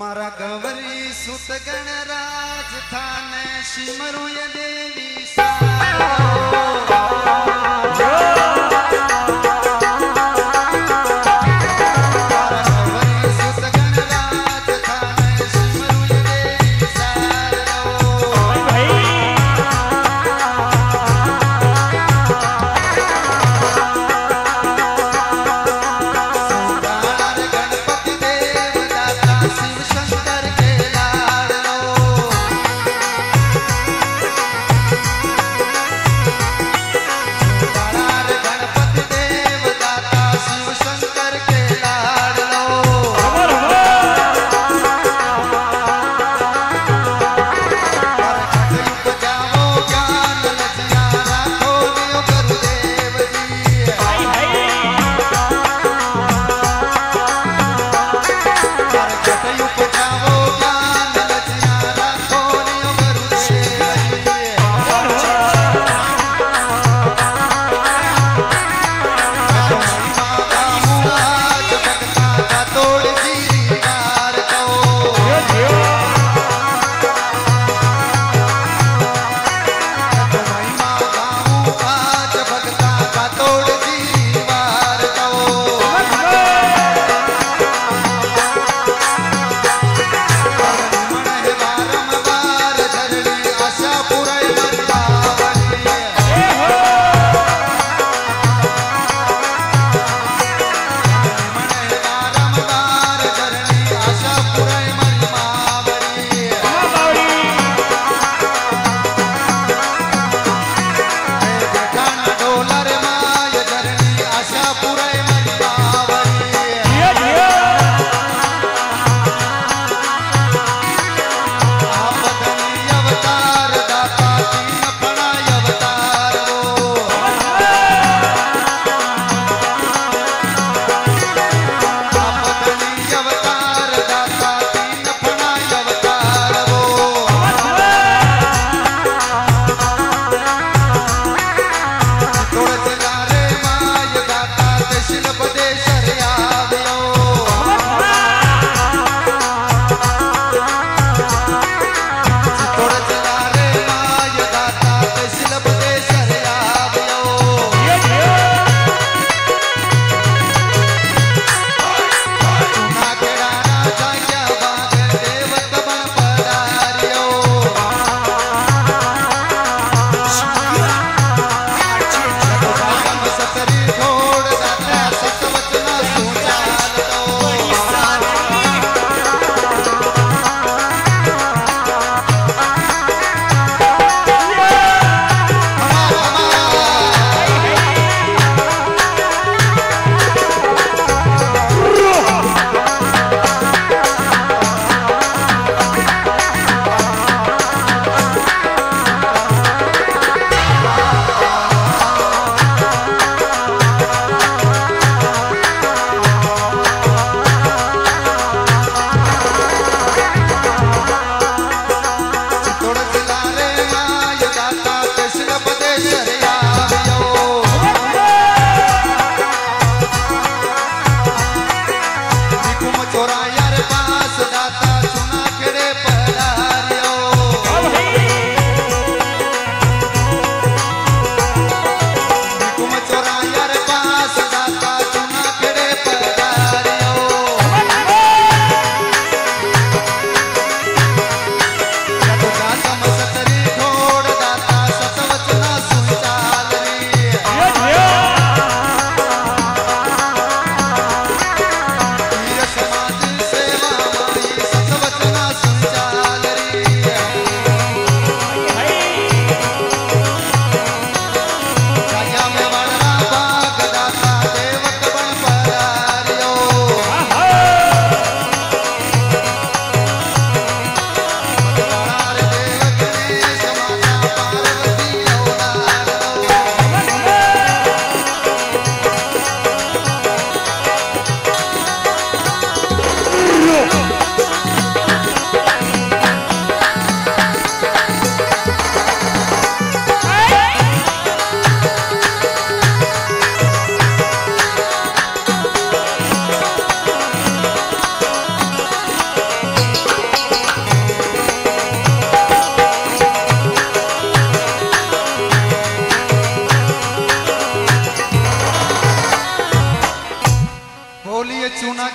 मारा गवरी सुत गणराज थाने सिमरू देवी।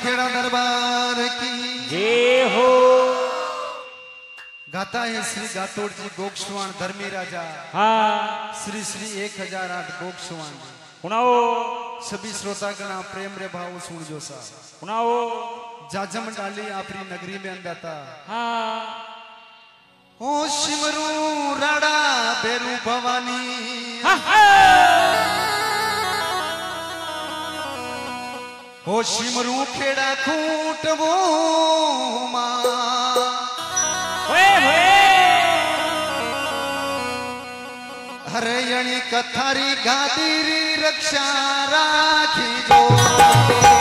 खेड़ा दरबार की। जय हो। गाता है श्री गातोड़ जी गोक्षवान धर्मी राजा। हाँ। श्री श्री एक हज़ार आठ गोक्षवान सुनाओ। सभी श्रोतागण आप प्रेम रे भाव सुन जो सा। सुनाओ। जाजम डाली आपरी नगरी में अंदर था हाँ। ओ सिमरू राड़ा बेरू भवानी। हाँ, हाँ। ओ शिमरू खेड़ा खूट वो माँ होए, होए। हरयणी कथारी गादीरी रक्षा राखी जो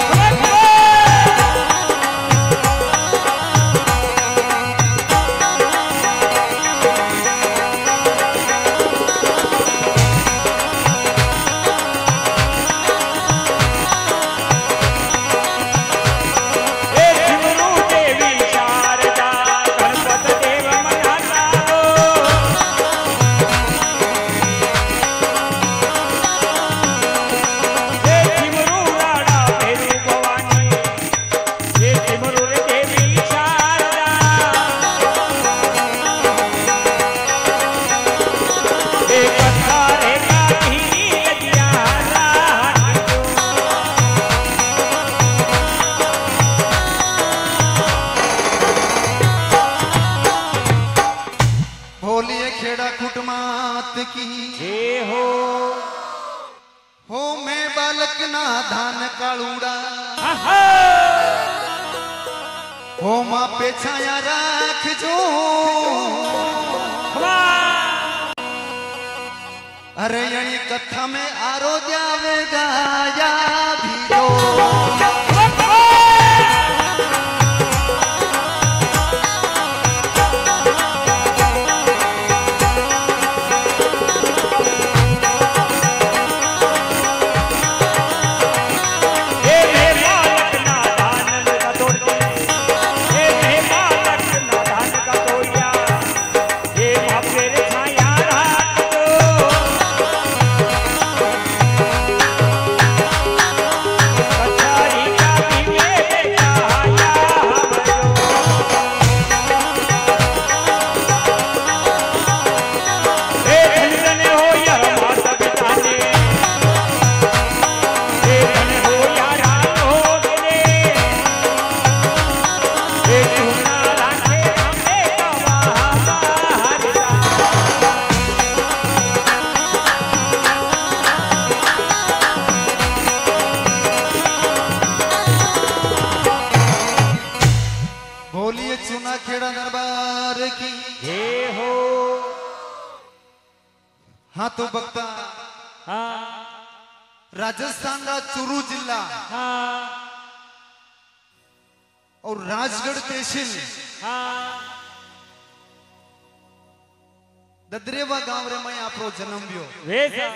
गाँव रे मैं आपरो जन्म वेसा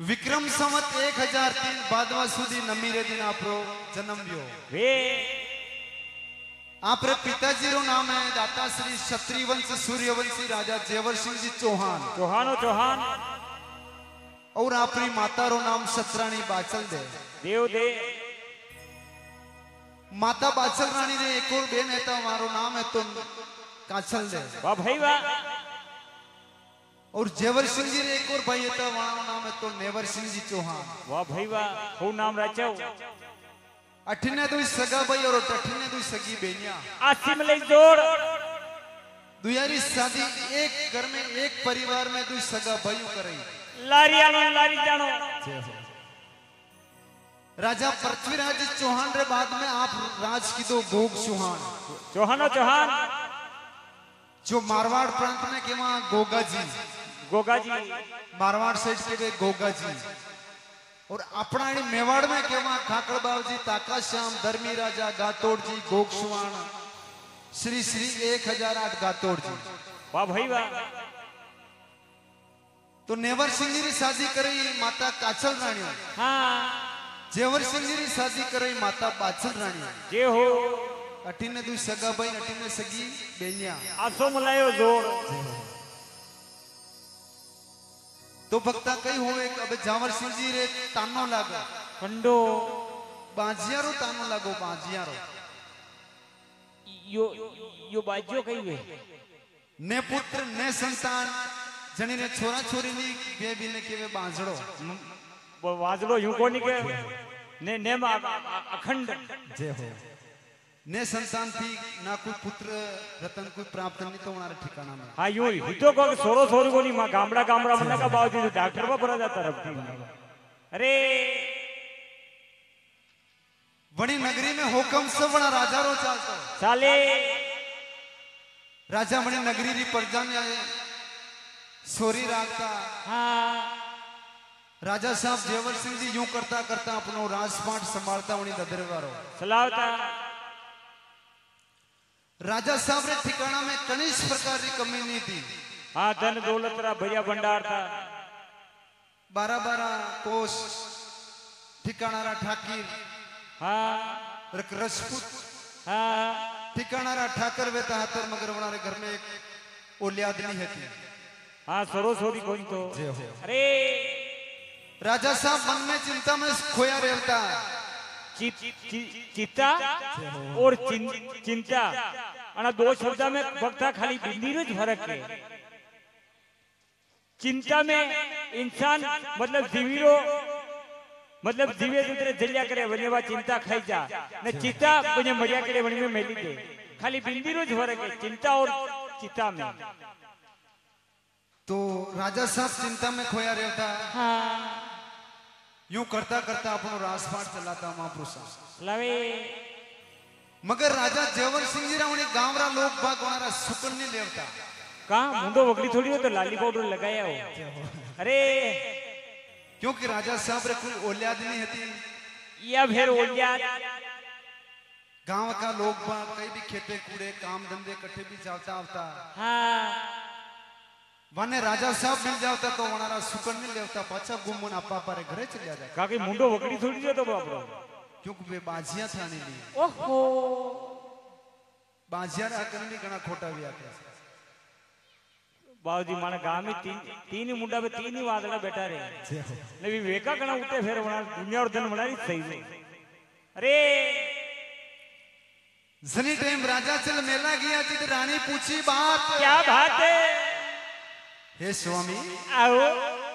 विक्रम संवत एक हज़ार तीन बादवा सुधी नमी रे दिन आपरो जन्म वियो। वे आपरे पिताजी रो नाम है दाता श्री क्षत्रिय वंश सूर्यवंशी राजा जेवर सिंह जी चौहान। चौहानो चौहान। और आपरी माता रो नाम सतराणी बाचल दे। देव दे। माता बाचल रानी ने एक और बेन है तो मारो नाम है तो काचल दे। वाह भाई वाह और जेवर सिंह जी एक और भाई है तो मारो नाम है तो नेवर सिंह जी चौहान। वाह भाई वाह खूब नाम रचो अठने दुई सगा भाई और अठने दुई सगी बेनिया। आसिम ले जोड़। दुयारी शादी एक घर में एक परिवार में दुई सगा भाइयों करई लारी आनो लारी जानो। राजा पृथ्वीराज चौहान रे बाद में आप राज की दो गोग चौहान। चौहानो चौहान। जो मारवाड़ प्रांत में के वहाँ गोगा जी गोगा जी मारवाड़ साइड के गोगा जी और अपना मेवाड़ में के वहाँ खाकड़ बाबू जी ताका श्याम धर्मी राजा गातोड़ जी गोग श्री श्री एक हज़ार आठ गातोड़ जी वाह भाई वाह। तो नेवर सिंह जी री शादी करी माता काचल रानी हाँ। जेवर सिंह जी री शादी करी माता बाचल रानी जे हो। अठीने दुई सगा भाई अठीने सगी बेनिया। आसो मलायो जोड़। तो भक्ता कई हो एक अबे जावर सिंह जी रे तानो लागो। कंडो बाजिया रो तानो लागो बाजिया रो यो यो बाजियो कई हुए? ने पुत्र ने संतान जनी ने छोरा छोरी नी बे भी ने केवे बाजड़ो। बाजड़ो यूँ कोनी के? ने ने मा अखंड। जय हो। ने संतान थी ना कोई पुत्र रतन कोई प्राप्त नहीं तो हमारा ठिकाना में। हाँ यू ही तो कोई सोरो सोरो को नहीं माँ गामड़ा गामड़ा मन्ना का बावजूद तो डॉक्टर बाबा बना जाता रखती हूँ अरे! बड़ी नगरी में होकम सब बड़ा राजा रो चालता साले! राजा बड़ी नगरी री परजान जाए सोरी राग का हाँ। राजा साहब जेवर सिंह जी यूँ करता करता अपनों राजपाट संभालता उन्हें ददरवारों सलावता। राजा साहब ने ठिकाना में कनिष्ठ प्रकार की कमी नहीं थी हाँ धन दौलत रा भैया भंडार था। बारह बारह कोस ठिकाना रा ठाकीर। हाँ। रक रसपूत हाँ। ठिकाना रा ठाकर वेता हाथर मगर वणारे घर में एक ओलियाद नहीं है हती। हाँ सरोसोरी कोई तो। अरे। राजा साहब मन में चिंता में खोया रहता। है चिता और चिंता। अना दो शब्द में वक्ता खाली बिंदी में फ़र्क है। चिंता में इंसान मतलब जीवियो मतलब जीवे दूसरे जलिया करे बने वा चिंता खाई जा। ने चिता बने मरिया करे बने में मेली के खाली बिंदी में फ़र्क चिंता और चिता में। तो राजा साहब चिंता में खोया रहता है। हाँ। यूँ करता करता अपनो राजपाट चलाता महापुरुष मगर राजा जयवर सिंह जी ने गाँव रा लोक भाग वाला सुकन्या देवता। कहा? मुंडो वकड़ी थोड़ी हो तो लाली पाउडर लगाया हो। अरे। क्योंकि राजा साहब रे कोई औलाद नहीं हती या फिर औलाद। गाँव का लोक भाग कई भी खेते कूड़े काम धंधे इकट्ठे भी चलता आवता हाँ। वाने राजा साहब मिल जाता तो वनारा सुकन मिल जाता पाचा गुम्बन अप्पा परे घरे चल जाता काके मुंडो वकड़ी थोड़ी जाता बाबरा क्योंकि वे बाजिया था नहीं ओहो। बाजिया रह कर नहीं करना खोटा भी आता है माने गाँव में तीन तीन मुंडा भी तीन ही वादला बैठा रहे। ने भी वेका करना उठे फिर वनारा द जनी टाइम राजा चल मेला गया जिद रानी पूछी बात। क्या बात है? हे स्वामी आओ।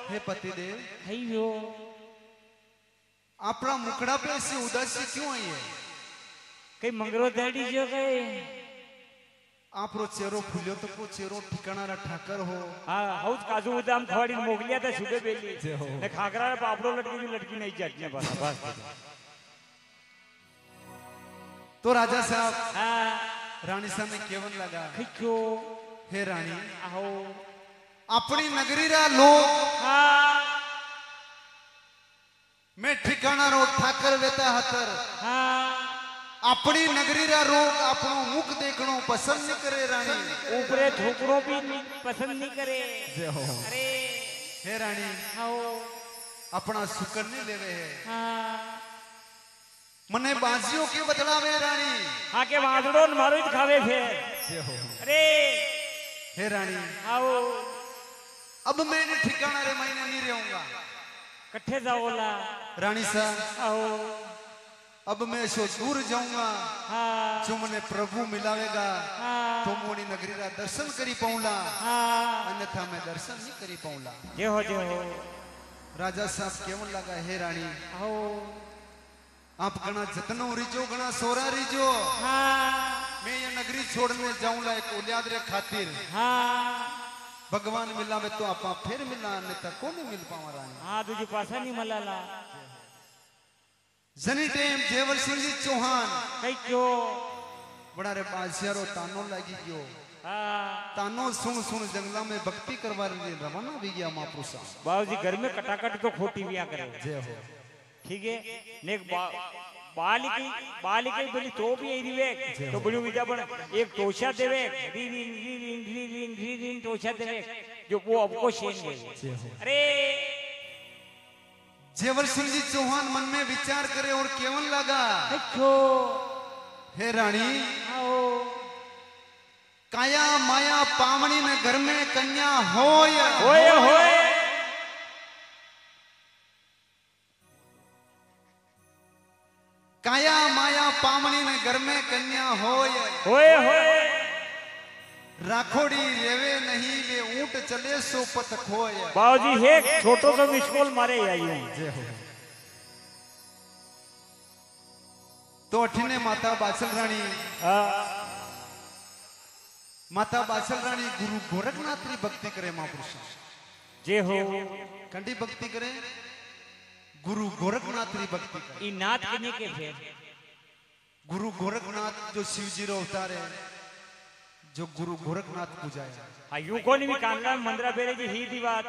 हे पतिदेव हयो आपरा मुखड़ा पे से उदासी क्यों आई है? कई मंगरो दाड़ी जो गए। आपरो चेहरो फुल्यो तो को चेहरो ठिकाना रा ठाकर हो। हाँ हौज काजू बादाम खवाड़ी मोगलिया ते सुबे बेली। ने खागरा रे बापरो लड़की भी लड़की नहीं जाती है बस बस। तो राजा साहब हाँ। रानी सामने केवन लगा। हे रानी आओ। अपनी नगरी रा लोग। हाँ मैं ठिकाना रो ठाकर वेता हतर। हाँ अपनी नगरी रा लोग अपनो मुख देखनो पसंद नहीं करे रानी ऊपरे ठोकरो भी पसंद नहीं करे। जय हो। अरे। हे रानी आओ। अपना सुकर नहीं लेवे है। हाँ। मने बाजियों के बदलावे रानी हाँ के न मारो ही खावे फिर। जय हो। अरे। हे रानी आओ। अब मैं इन ठिकाना रे महीने नहीं रहूँगा। कट्ठे जाओला रानी साहब आओ। अब मैं सो दूर जाऊँगा हाँ। जो मने प्रभु मिलावेगा हाँ। तो मोनी नगरी रा दर्शन करी पाऊँगा। हाँ। अन्यथा मैं दर्शन नहीं करी पाऊँगा। जे हो जे हो। राजा साहब केवन लगा हे रानी आओ। आप घना जतनो रिजो घना सोरा रिजो। हाँ। मैं ये नगरी छोड़ने जाऊँगा एक औलाद रे खातिर। हाँ। भगवान मिलावे तो आपा फिर मिला अन्यथा को नहीं मिल पावा रानी? हाँ तुझे पासा नहीं मलाला जनी टेम जेवर सिंह जी चौहान। कई क्यों? बड़ा रे बादशाह तानो लगी गयो। हाँ। तानो सुन सुन जंगला में भक्ति करवा लिए रवाना भी गया महापुरुषा। बाबूजी घर में कटाकट तो खोटी बिया करे जय हो। ठीक है? ने ಬಾಲಿಕೆ तो ಬಳಿ विजय बन एक ವಿಜಾಪಣ ಏಕ ತೋಷಾ ದೇಬೇಕು ರೀನ್ ರೀನ್ ರೀನ್ ರೀನ್ ರೀನ್ ರೀನ್ ತೋಷಾ ದೇಬೇಕು जो वो आपको शेन दे अरे! जेवर सिंह चौहान मन में विचार करे और केवल लगा? देखो। हे रानी काया माया पावनी में घर में कन्या होय। होय होय। काया माया पामणी ने घर में कन्या होए राखोड़ी रेवे नहीं वे ऊँट चले सो पथ खोए बाबूजी एक छोटो सा मिसकॉल मारे आई हूँ तो अठने माता बासल रानी माता बासल रानी गुरु गोरखनाथ री भक्ति करे महापुरुष जे हो कंडी भक्ति करे गुरु गोरखनाथ री भक्ति ई नाथ कने के फेर। गुरु गोरखनाथ जो शिव जी रो उतारे जो गुरु गोरखनाथ पूजाए। हाँ यूँ कोनी भी कानला मंदरा बेरे जी ही दी बात।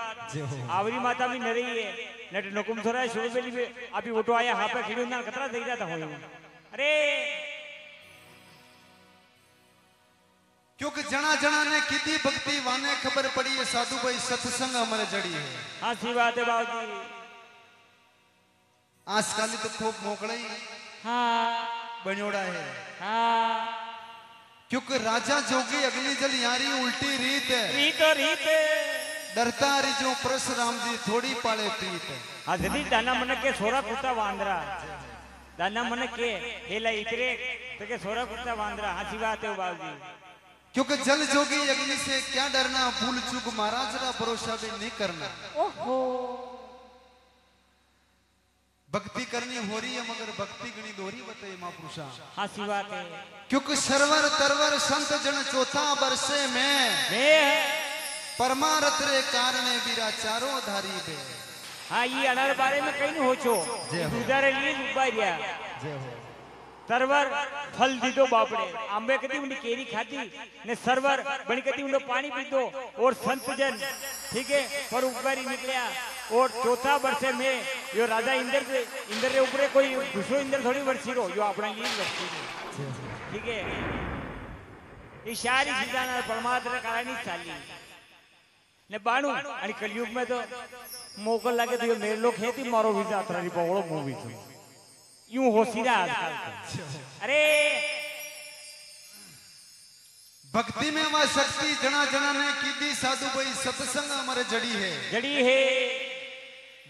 आवरी माता भी नरी है। नट नकुम थोरा शुरू बेली पे अभी ऑटो आया हाँ पे खिड़ू ना कतरा देख जाता हूँ अरे! क्योंकि जना जना ने कितनी भक्ति वाने खबर पड़ी है साधु भाई सत्संग हमारे जड़ी है। हाँ सी बात है बाबू जी। आजकाली तो खूब मोकड़ई हाँ. बणोड़ा है हाँ. क्योंकि राजा जोगी अग्नि जल यारी उल्टी रीत है। रीत और रीत है। डरता हरी जो परशुराम जी थोड़ी पाले प्रीत है। हाँ जदी दाना मन के सोरा कुत्ता वांदरा दाना मन के हेला इतरे तो के सोरा कुत्ता वांदरा हाँ बात है बाबूजी। क्योंकि जल जोगी अग्नि से क्या डरना भूल चूक महाराज रा भरोसा भी नहीं करना। ओहो। भक्ति करनी हो रही है मगर भक्ति गणी दोरी बताइए महापुरुषा। हाँसी बात है। क्योंकि सरवर तरवर संत जन चौथा बरसे में मैं परमारथ रे कारणे बीरा चारों धारी बे। हाँ ये अनार बारे में कहीं हो छो जय हो। उधर लिए जय हो। सरवर फल दीदो बापड़े आंबे कदी उन्हें केरी खाती ने सरवर बनी कदी उन्हें पानी पीतो और संत जन ठीक है पर उबारी निकलिया और चौथा वर्षे में यो राजा इंद्र से इंद्र रे ऊपरे कोई दूसरो इंद्र थोड़ी वर्षी रो यो अपना लिए वर्षी रो ठीक है ये सारी सीधा परमात्मा कारण चाली ને બાણું અને કલયુગમાં તો મોકલ લાગે તો મેર લોક હેતી મારો વિઝા અતરારી પવળો મૂવી છું यूँ आजकल तो। अरे। भक्ति में वह शक्ति जना जना ने कीधी साधु भाई सत्संग हमारे जड़ी है। जड़ी है।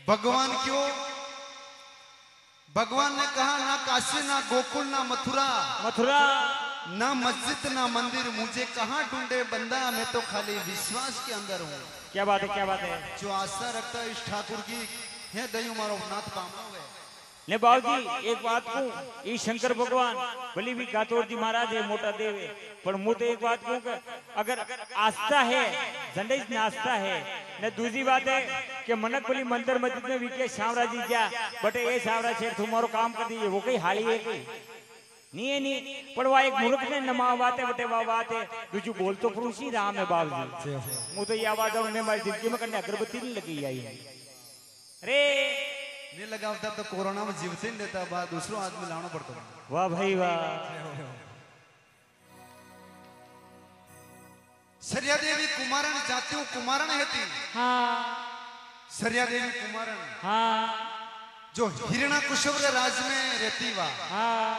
भगवान क्यों? भगवान ने कहा ना काशी ना गोकुल ना मथुरा। मथुरा। ना मस्जिद ना मंदिर मुझे कहाँ ढूंढे? बंदा मैं तो खाली विश्वास के अंदर हूँ। क्या बात है क्या बात है। जो आस्था रखता है इस ठाकुर की है दयु मारो नाथ पामा है। ने बाबूजी एक बात को ई शंकर भगवान, भली भी गातोर जी महाराज है, मोटा देव है, पर मुझे तो एक बात कहूँ अगर आस्था है, झंडे से आस्था है, ने दूसरी बात है कि मनक भली मंदिर मस्जिद में विके शामरा जी जा बटे ये शामरा छेड़ तुम्हारो काम कर दीजिए वो कहीं हाली है कहीं नहीं है, नहीं, पर वह एक मूर्ख ने नमा बात है, बटे वह बात है दूजू बोल तो ही राम है बाबूजी मुझे तो ये आवाज़ और हमारी ज़िंदगी में करने अगरबत्ती नहीं है लगावता तो कोरोना में जीवते नहीं देता बाद दूसरों आदमी लाना पड़ता वाह भाई वाह। सरिया देवी कुमारण जातियों कुमारण हेती हाँ। सरिया देवी कुमारण हाँ। जो हिरणा कुशव रे राज में रहती वा हाँ।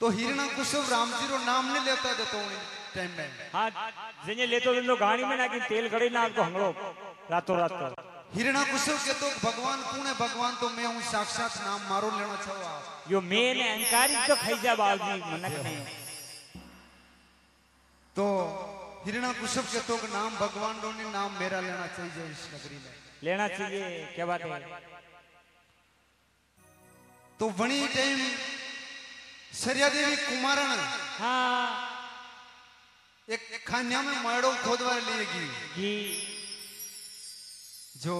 तो हिरणा कुशव राम जी रो नाम नहीं लेता देतो टाइम में। हाँ जिन्हें ले तो तो गाड़ी में ना कि तेल खड़े ना तो हम लोग रातों रात। तो हिरणा कुशव के तो भगवान कौन है भगवान तो मैं हूँ साक्षात नाम मारो लेना चाहो आप यो मेन अहंकारी तो खैजा बाबूजी मनक ने तो हिरणा कुशव के तो नाम भगवान रो ने नाम मेरा लेना चाहिए इस नगरी में। लेना चाहिए क्या बात है? तो वणी टाइम सरिया देवी कुमारण हाँ। एक खान्या में मड़ो खोदवा लिएगी जी जो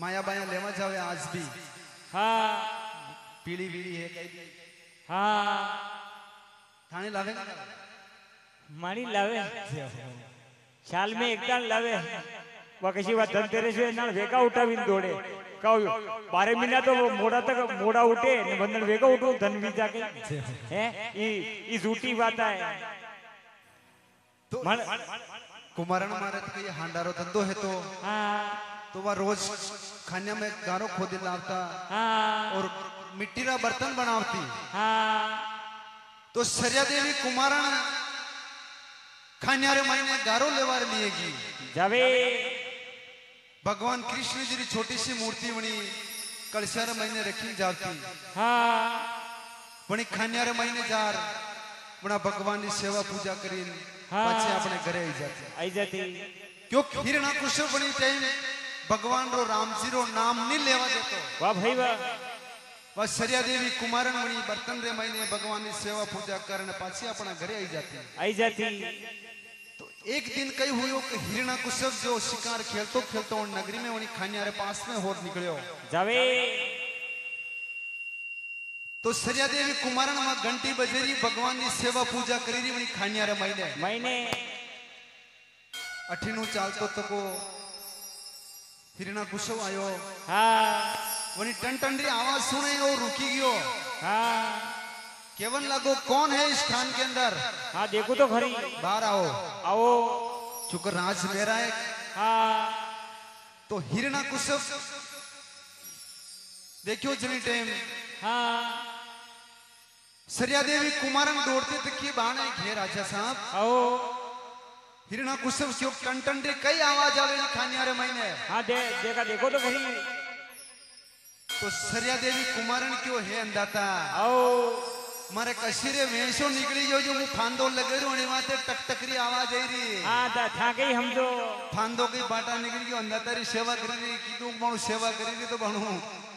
माया बाया लेवा जावे आज भी। हाँ। पीली बीड़ी है कई भी। हाँ। थाने लावेगा मानी लावे। साल में एक दान लावे। किसी बात धनतेरस ना वेगा उठावीने दौड़े। कहू बारह महीना तो वो मोड़ा तक मोड़ा उठे ने बंधन वेगा उठो धन भी जाके हैं? ई ई झूठी बात है। तो मन कुमारण महाराज के ये हांडारो धंधो है तो। तो वह रोज खाने में गारो खोदे लावता और मिट्टी का बर्तन बनावती। तो सरिया देवी कुमारण खान्यारे महीने गारो लेवार लिएगी जावे। भगवान कृष्ण जी की छोटी सी मूर्ति बनी कलशारे महीने रखी जाती हाँ। बनी खान्यारे महीने जार बना भगवान की सेवा पूजा करी પછી આપણે ઘરે આવી જતી આઈ જતી क्यों हिरणा कुश बनी टाइम भगवान रो रामजी रो नाम नहीं लेवा देतो વાહ ભાઈ વાહ बस सरिया देवी कुमारन बनी बर्तन रे महीने भगवान की सेवा पूजा करने पाछी अपना घरे आई जाती આઈ જતી तो एक दिन कई हुयो कि हिरणा कुशव जो शिकार खेलतो खेलतो उन नगरी में उन्हीं खानियारे पास में होर निकलियो જાવે तो सरिया देवी कुमार घंटी बजे भगवान की सेवा पूजा कर खानिया महीने महीने अठी नु चाल तो तको हिरणा गुस्सो आयो। हाँ। वही टन टन री आवाज़ सुने वो रुकी गयो। हाँ। केवल लगो कौन है इस खान के अंदर? हाँ देखो तो घरी बाहर आओ। आओ। चुकर राज मेरा है। हाँ। तो हिरणा गुस्सो। देखियो जनी टाइम। हाँ। सरिया देवी कुमारन दौड़ते देखिए बाण घे राजा साहब। आओ। हिरणा कुसुम सिंह कंटन रे कई आवाज़ आवे खानिया रे महीने हाँ दे देखा देखो तो वही तो सरिया देवी कुमारन क्यों है अंदाता आओ। मारे कशीरे वेशो निकली जो जो फांदो लगे रो ने माते टक टकरी आवाज़ आई री। हाँ दा था गई हम तो फांदो के बाटा निकली गयो अंदाता री सेवा करी री की दू मानु सेवा करी री तो बणू।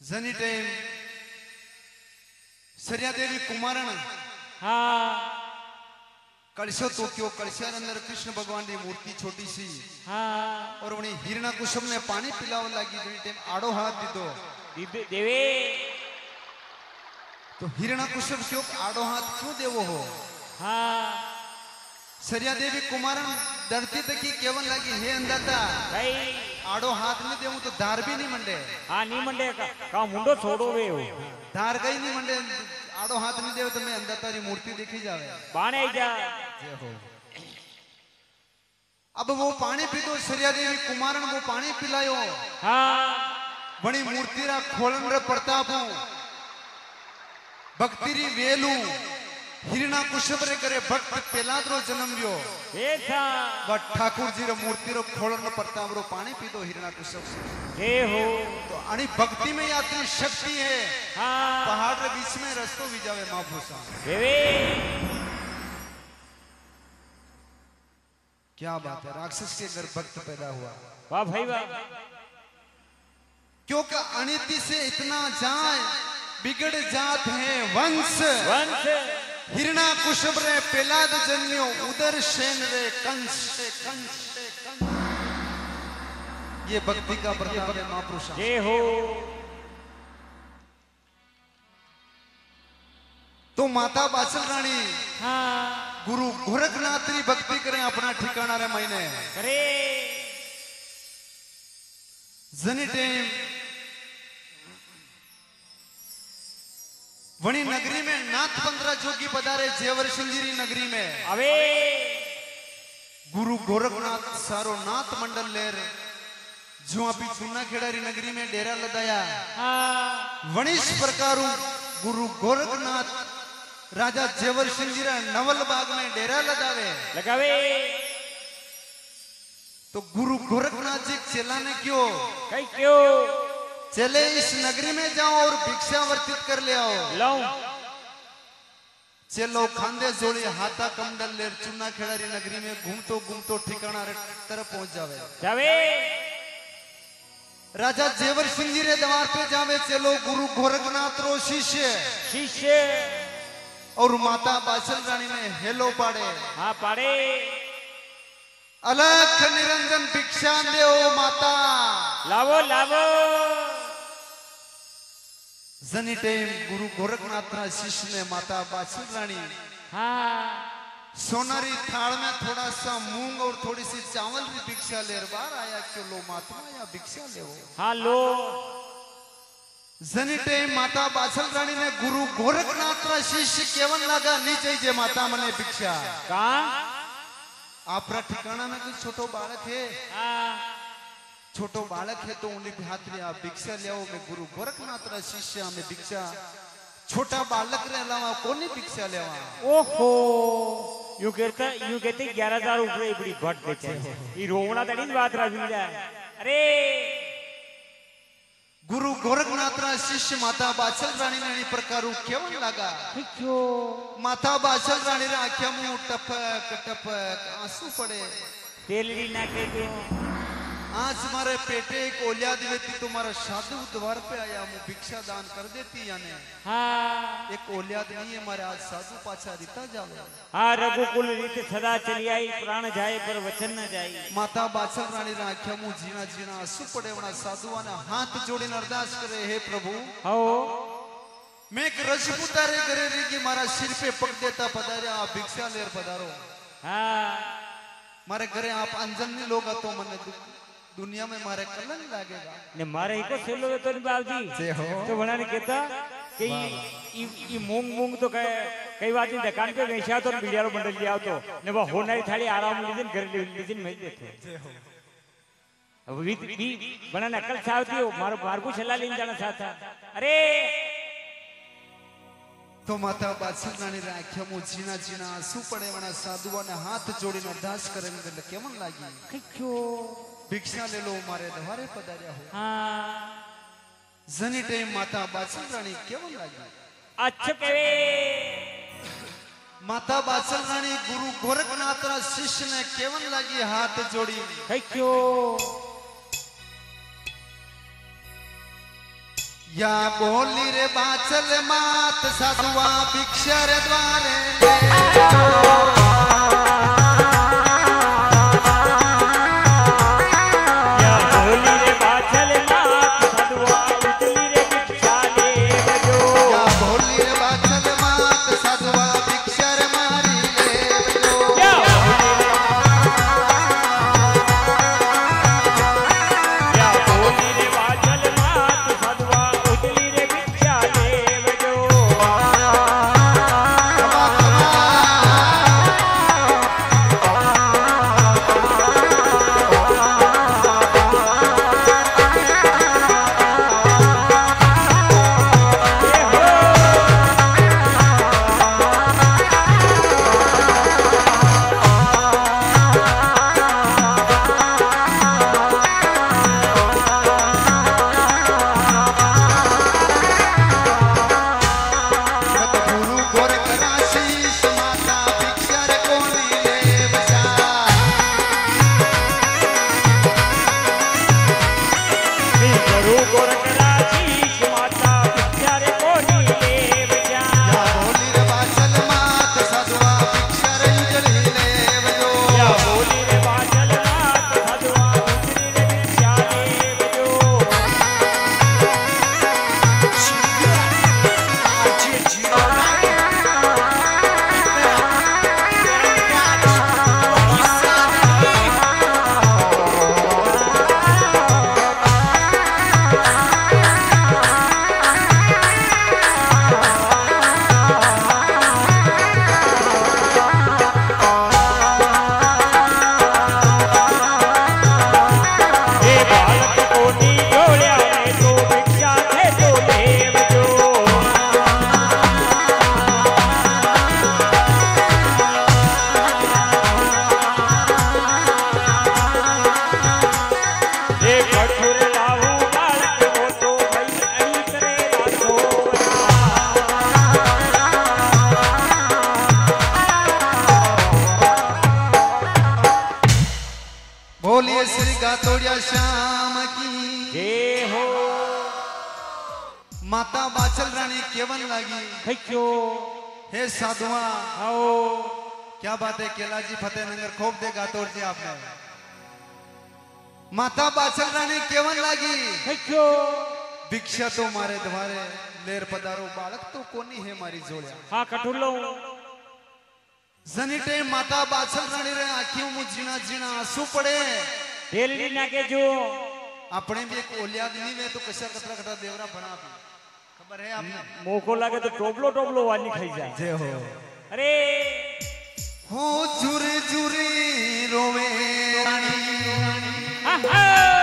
जनी टाइम सरिया देवी कुमारण हाँ। कलशो तो क्यों कलशार अंदर कृष्ण भगवान की मूर्ति छोटी सी। हाँ। और उन्हें हिरणा कुसुम ने पानी पिलाव लगी जनी टाइम आड़ो हाथ दीदो देवे। तो हिरणा कुसुम क्यों आड़ो हाथ क्यों देवो हो? हाँ। सरिया देवी कुमारण धरती तक ही केवल लगी हे अंदाता भाई। आड़ो हाथ नहीं देवू तो धार भी नहीं मंडे હા ની મંડે કા- કા મુંડો છોડો વે धार गई नहीं मंडे आड़ो हाथ नहीं देव तो मैं अंदर तारी मूर्ति देखी जावे બાણે આઈ જા जय हो अब वो पानी पीतो सरिया देवी कुमारन वो पानी पिलायो હા बड़ी मूर्ति रा खोलन रे प्रताप भक्ति री वेलू हिरणा कुशब रे करे भक्त पेलाद रो जन्म लियो હે થા व ठाकुर जी रो मूर्ति रो खोलन रो प्रताप रो पानी पीतो हिरणा कुशब से હે હો तो अणी भक्ति में यात्री शक्ति है હા पहाड़ रे बीच में रस्तो भी जावे महापुरुषा દેવે क्या बात है राक्षस के घर भक्त पैदा हुआ વાહ ભાઈ વાહ क्योंकि अनिति से इतना जाए बिगड़ जात है वंश વંશ हिरणा कुशब रे पेलाद जन्यो उदर सेन रे कंस रे कंस रे कंस ये भक्ति का प्रताप है महापुरुषा જય હો तो माता बाचल रानी હા गुरु गोरखनाथ री भक्ति करें अपना ठिकाना रे महीने કરે जनी टाइम वणी नगरी में नाथ पंद्रह जोगी पधारे जेवर सिंजीरी नगरी में હવે गुरु गोरखनाथ सारो नाथ मंडल लेर जो अभी चूना खेड़ारी नगरी में डेरा लदाया હા वणिस प्रकारू गुरु गोरखनाथ राजा जेवर सिंह जी रा नवल बाग में डेरा लदावे લગાવે तो गुरु गोरखनाथ जी चेला ने क्यों કઈ કયો चले इस नगरी में जाओ और भिक्षा वर्तित कर ले आओ। लाओ। चलो खांदे जोड़े हाथा कमडल ले चुना खेड़ारी नगरी में घूमतो घूमतो ठिकाना तरफ़ पहुँच जावे। जावे। राजा जेवर सिंह जी रे दवार पे जावे चलो गुरु गोरखनाथ रो शिष्य। शिष्य। और माता बासल रानी ने हेलो पाड़े। हाँ पाड़े। अलख निरंजन भिक्षा दे माता। लावो लावो। गुरु गोरखनाथ ना शिष्य ने माता बाचल रानी હા. सोनारी थाल में थोड़ा सा मूंग और थोड़ी सी चावल की भिक्षा लेर बार आया कि लो महात्मा या भिक्षा ले हाँ लो जनी टाइम माता बाछल रानी ने गुरु गोरखनाथ रा शिष्य केवन लगा नहीं चाहिए माता मने भिक्षा कहा आपरा ठिकाना में कोई छोटो बालक है हाँ छोटो बालक है तो उन्हें हाथ में आप भिक्षा ले आओ मैं गुरु गोरखनाथ रा शिष्य हमें भिक्षा। छोटा बालक रे अलावा कोनी भिक्षा लेवा ओहो यू कहता यू कहते ग्यारह हज़ार ऊपर बड़ी घट बेचे ये रोवना तड़ी ज बात रही जाए अरे! गुरु गोरखनाथ रा शिष्य माता बाछल रानी ने ई प्रकार केवन लगा? क्यों? माता बाछल रानी रे आँखें मुँह टपक टपक आँसू पड़े। तेलड़ी ना के दो। आज मारे पेटे एक ओलिया दिवेती तुम्हारा साधु द्वार पे आया मु भिक्षा दान कर देती याने हाँ। एक ओलियाद नहीं है मारे आज साधु पाछा रीता जावे। हाँ रघुकुल रीत सदा चली आई प्राण जाए पर वचन न जाए माता बाछल रानी रा आँखें मुँह जीना जीना आँसू पड़े वना साधु आने हाथ जोड़ीने अरदास करे हे प्रभु। हो। मैं एक रजपूता रे करे रे कि मारा सिर पे पग देता पधारे आप भिक्षा लेर पधारो। हाँ। मारे घरे आप अंजनी लोग तो मने दु- दुनिया में मारे कलन लागेगा ने मारे ही को सेलो तो नहीं बाबजी जय हो। तो बना ने कहता कि ई ई मूंग मूंग तो कहे कई बात नहीं दुकान पे बेचा तो बिड़ियारो बंडल लिया तो ने वो होना ही थाली आराम लीजिन घर लीजिन मैं देते अब वी वी बना ने अकल सावती हो मारो मार्गू छला लेन जाना साथा अरे तो माता बाछल रानी रा आँखें मुँह जीना जीना आँसू पड़े वना साधु ने हाथ जोड़ीने अरदास करे ने केमन भिक्षा ले लो मारे द्वारे पधार्या हो हाँ जनी टाइम माता बाछल रानी केवन लागी अच्छा कहे माता बाछल रानी गुरु गोरखनाथ रा शिष्य ने केवन लागी हाथ जोड़ी क्यों या बोली પરીક્ષા તો મારે તમારે લેર પધારો બાળક તો કોની હે મારી જોડે હા કઠુલ્લો જનીટે માતા બાછલ રણી રે આખી મુ જીણા જીણા આંસુ પડે ઢેલડી નાખે જો આપણે બી એક ઓલિયાદ ની મે તો કશા કતરા કતરા દેવરા ભણા ખબર હે આપને મોકો લાગે તો ટોપલો ટોપલો વાની ખાઈ જાય જે હો અરે હું જુરી જુરી રોવે રાણી હા હા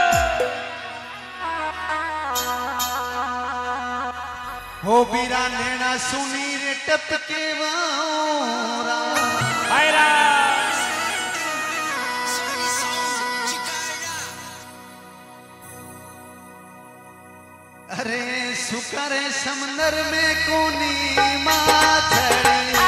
हो बीरा नैना सुनी रे टपके अरे सुकर समंदर में कोनी माथड़ी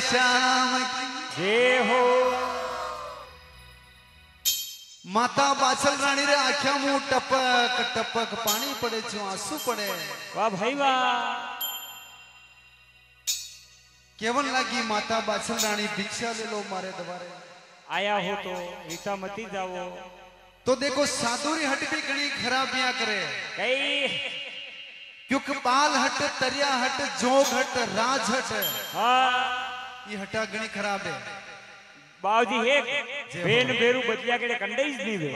श्याम की જય હો માતા બાછલ રાણી રે આખ્યા મું ટપક ટપક પાણી પડે છે આંસુ પડે વાહ ભાઈ વાહ કેવન લાગી માતા બાછલ રાણી ભિક્ષા લે લો મારે દવારે આયા હો તો રીતા મતી જાવો तो देखो साधुरी हट भी घनी खराबियां करे કઈ क्योंकि बाल हट तरिया हट जोग हट राज हट હા ये हटा घनी खराब है બાવજી એક બેન બેરું બદલ્યા કેડે કંડાઈ જ નહીં વે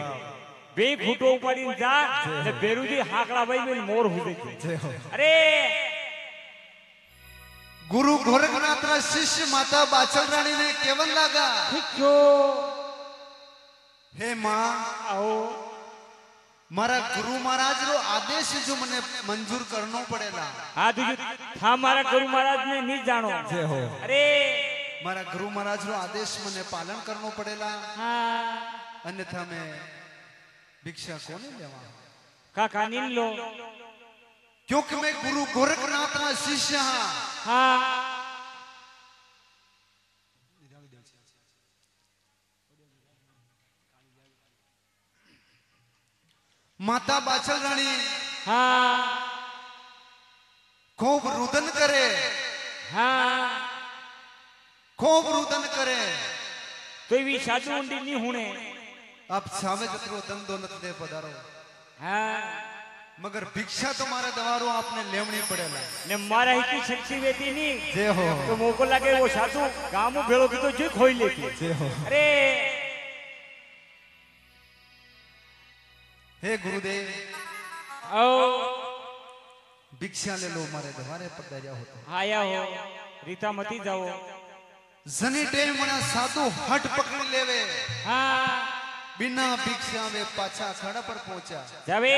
બે ખૂટો ઉપાડીને જા ને બેરુજી હાકડા ભાઈ બેન મોર હુદે છે અરે गुरु गोरखनाथ ना शिष्य माता बाचल रानी ने केवल लागा ખીચો हे माँ આવો મારા ગુરુ મહારાજ નો આદેશ જો મને મંજૂર કરનો પડેલા. હા તુજુ થા મારા ગુરુ મહારાજ ને ની જાણો. જે હો. અરે. મારા ગુરુ મહારાજ નો આદેશ મને પાલન કરવો પડેલા. હા. અન્યથા મે ભિક્ષા કોને લેવા? કાકા નીન લો. ક્યોંકિ મે ગુરુ ગોરખનાથ ના શિષ્ય હા. હા. माता बाछल रानी। हाँ। खूब रुदन करे। हाँ। खूब रुदन करे। तो भी शादी उन्हें नहीं होने अब सामे जत्रों दम दोनों नतने पधारो। हाँ। मगर भिक्षा तो मारे दवारो आपने लेवनी पड़ेला ने मारा ही की शक्ति वेती नहीं। जे हो। तो मोकला के वो साधु कामों भेलों की तो जी खोई लेती। जे हो। अरे। हे गुरुदेव आओ। भिक्षा ले लो मारे द्वारे पर दरिया होता आया हो रीता मती जाओ। जनी टेम मना साधु हट पकड़ लेवे। हाँ। बिना भिक्षा में पाछा खड़ा पर पहुँचा। जावे।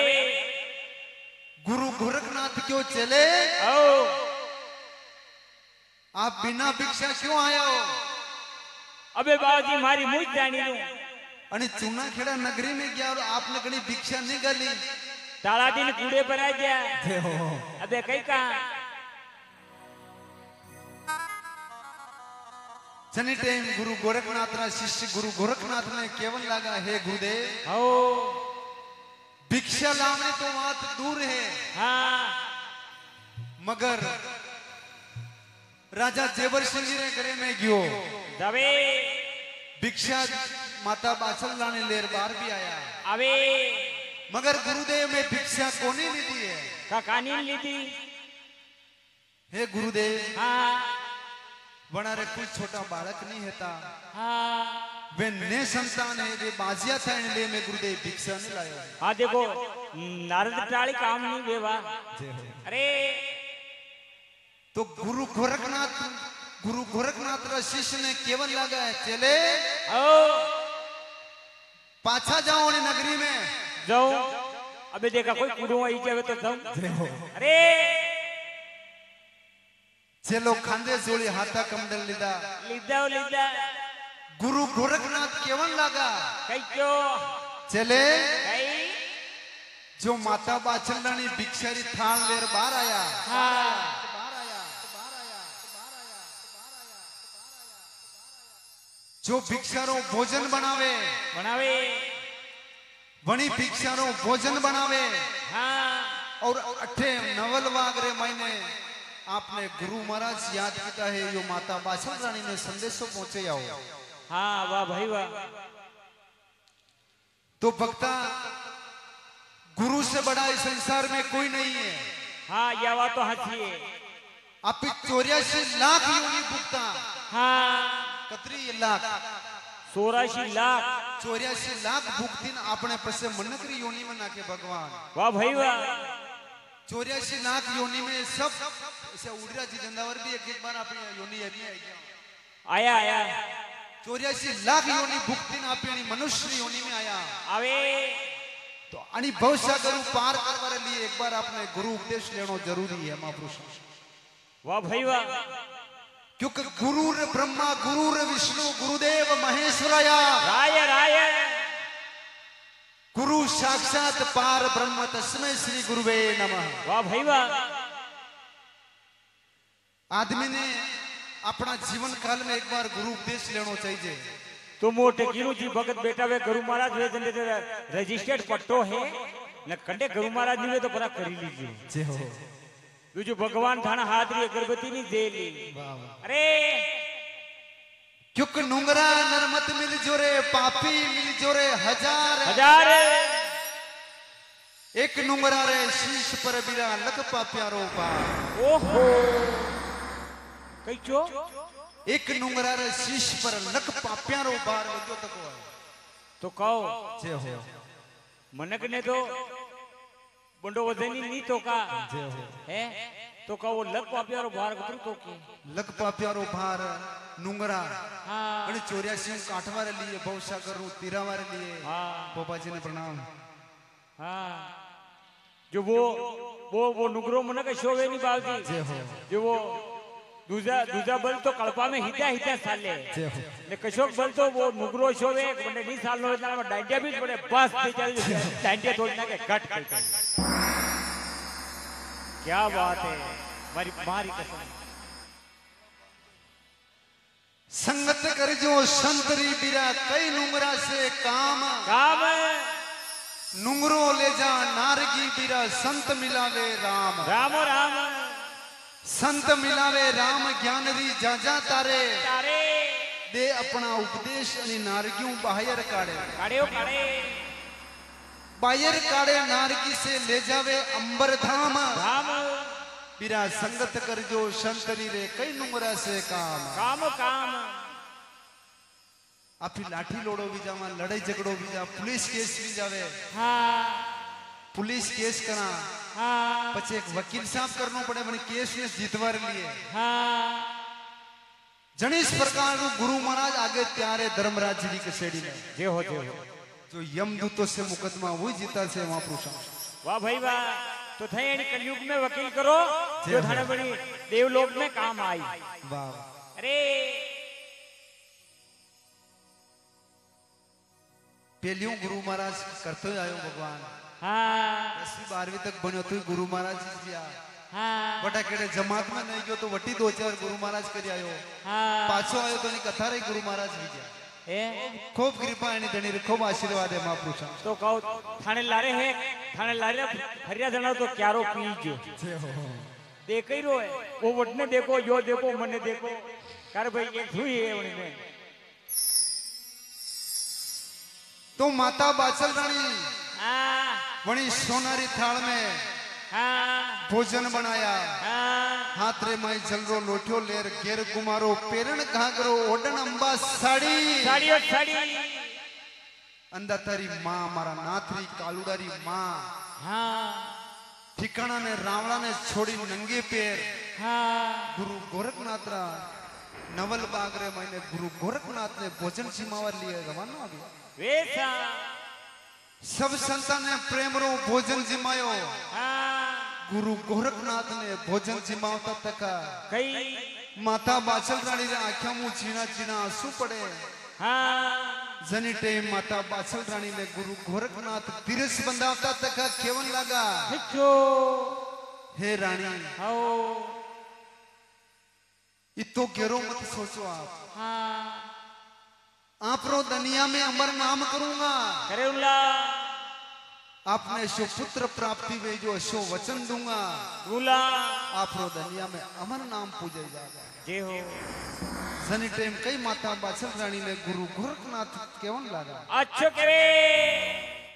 गुरु गोरखनाथ क्यों चले? आओ। आप बिना भिक्षा क्यों आया हो? अबे बाबा मारी मुझ जानी लूँ। અને ચુનાખેડા નગરીમાં ગયા ઓર આપને ઘણી ભિક્ષા નહીં ગલી તાળાટીને કૂડે ભરાઈ ગયા અબે કઈ કા જની ટાઈમ ગુરુ ગોરખનાથના શિષ્ય ગુરુ ગોરખનાથને કેવન લાગા હે ગુરુદેવ હો ભિક્ષા લાવણી તો વાત દૂર હે હા મગર રાજા જેવરસિંહ ને ઘરે મેં ગયો દવે ભિક્ષા माता बाचल लाने लेर बार भी आया अवे मगर गुरुदेव में भिक्षा कोनी ली दी है? का कानी ली थी हे गुरुदेव। हाँ। वना रे कोई छोटा बालक नहीं हेता हाँ। वे ने संतान है वे बाजिया था ले में गुरुदेव भिक्षा नहीं लायो हाँ देखो नारद टाली काम नहीं बेवा अरे। तो गुरु गोरखनाथ गुरु गोरखनाथ रा शिष्य ने केवल लगा है चले। ओ पाछा जाओ ने नगरी में। जाओ। अबे देखा कोई कुड़ो आई जावे तो जाओ। अरे। चलो खांदे जोड़ी हाथा कमंडल लीधा लीदा लीदा। गुरु गोरखनाथ केवन लगा? कई क्यों? चले। कई जो माता बाचलरानी भिक्षारी थान लेर बाहर आया। हाँ। जो भिक्षारो भोजन बनावे। बनावे। वणी भिक्षारो भोजन बनावे। हाँ। और अठे नवल वागरे महीने आपने गुरु महाराज याद किया है यो माता बाछल रानी ने संदेशो पहुँचे आओ। हाँ वाह भाई वाह। तो भक्ता गुरु से बड़ा इस संसार में कोई नहीं है। हाँ यह बात तो हँसी है। आप चौरासी लाख योनि भुगता हाँ। कतरी लाख। सोराशी लाख। चौरासी लाख भुगतीन आपने पसे मनकरी योनि में नाके भगवान। वाह भाई वाह। चौरासी लाख योनि में सब ऐसे उड़िया जी जंदावर भी एक एक बार अपनी योनि है में आया आया। चौरासी लाख योनि भुगतीन आपनी मनुष्य योनि में आया। अवे तो आणि भवसागर पार करवाने लिए एक बार आपने गुरु उपदेश लेना ज़रूरी है महापुरुष। वाह भाई वाह। क्योंकि गुरु रे ब्रह्मा गुरु रे विष्णु गुरुदेव महेश्वरया। राय राय। गुरु साक्षात पार ब्रह्म तस्मै श्री गुरुवे नमः। वाह भाई वाह। आदमी ने अपना जीवन काल में एक बार गुरु उपदेश लेना चाहिए। तो मोटे कीरू जी भगत बेटा वे गुरु महाराज वे रजिस्टर्ड पट्टो है। न कंडे गुरु महाराज नी तो परा करी लीजिए। दूजो भगवान थाना हाजरी अगरबत्ती नहीं दे ली अरे क्योंकि नुंगरा नरमत मिल जोरे पापी मिल जोरे हज़ार हज़ार एक नुंगरा रे शीश पर बिरा लख पाप्यारो पार ओहो चो एक नुंगरा रे शीश पर लख पाप्यारो है तो कहो जय हो मनक ने तो बंडो वजनी नहीं तो का जय हो है तो का वो लग पापियारो बाहर कतरू तो के લગ પાપ્યારો ભાર નુંગરા हाँ અને ચોર્યાસી કાઠવારે લીએ ભવસાગર નું તીરાવારે લીએ हाँ પોપાજી ને પ્રણામ हाँ जो वो वो वो नुगरो मन का शोवे नहीं बावजी જય हो जो वो दूजा दूजा बल तो कल्पा में हिता हिता साले। हो ने कशोक बल तो वो नुगरो शोवे बंदे नहीं साल नो इतना में डांडिया भी बड़े बस दे चल डांडिया तोड़ना के कट कर क्या बात है। मारी मारी कसम। संगत कर जो संतरी बिरा कई नुंगरा से काम। काम नुंगरो ले जा नारगी बिरा संत मिलावे राम। राम राम। संत मिलावे राम ज्ञानरी जाजा तारे तारे दे अपना उपदेश अनि नारगियों बाहर काढ़े काड़े काड़े बाहर काढ़े नारगी से ले जावे अंबर धाम राम बिरा संगत कर जो संतरी रे कई नुंगरा से काम काम काम આપી લાઠી લોડો બી જાવા લડાઈ ઝઘડો બી જા પોલીસ કેસ બી જાવે हाँ पुलिस केस करा पचे एक वकील साहब એક पड़े સાહેબ केस પડે મને लिए ને જીતવા प्रकार હા गुरु महाराज आगे त्यारे धर्मराज जी के કસેડી में जे हो जे हो जो यमदूतों से मुकदमा वो जीता से वहाँ पुरुषा वाह भाई वाह तो थे कलयुग में वकील करो जो धन बड़ी देवलोक में काम आई वाह अरे पेलियों गुरु महाराज करते आयो भगवान હા. દસમી બારમી તક ભણ્યો તું ગુરુ મહારાજ ગયા હા. બટા નહીં ગયો તો વટી દો ચાર ગુરુ મહારાજ કરી આવ્યો. પાછો આવ્યો તો એની કથા રહી ગુરુ મહારાજ ગયા. ખૂબ કૃપા એની ધણી ખૂબ આશીર્વાદ એમ આપું છું. તો કહો થાણે લારે હે થાણે લારે ફરિયા જણાવ તો ક્યારો પી દેખાઈ રહ્યો ઓ વટને દેખો યો દેખો મને દેખો. કાર ભાઈ એક સુઈ એ વણી તો માતા બાસલ રાણી. આ वही सोनारी थाल में भोजन बनाया। हाथ रे माई जलरो लोठियो लेर गेर कुमारो पेरण घाघरो ओडन अंबा साड़ी। साड़ी और साड़ी। अंदा तारी माँ मारा नाथरी कालूडारी माँ। हाँ ठिकाना ने रावणा ने छोड़ी नंगे पैर। हाँ गुरु गोरखनाथ रा नवल बागरे मैंने गुरु गोरखनाथ ने भोजन सीमावर लिए। रवाना अभी वेसा। सब संतान ने प्रेम रो भोजन जिमायो। हाँ। गुरु गोरखनाथ ने भोजन जिमावता तका। कई। माता बाचल रानी रे आँखों मुँह चीना चीना आँसू पड़े। हाँ। जनी टेम माता बाचल रानी ने गुरु गोरखनाथ दिरस बंधावता तका केवन लगा। हिचो। हे रानी। आओ। इतो गेरो मत सोचो आप। हाँ। आप रो दुनिया में अमर नाम करूँगा। अरे उल्ला आपने शो पुत्र प्राप्ति में जो शो वचन दूँगा उल्ला आप रो दुनिया में अमर नाम पूजे जाएगा। जे हो। सनी टेम कई माता बाचल रानी ने गुरु गोरखनाथ केवन लागा। अच्छो करे।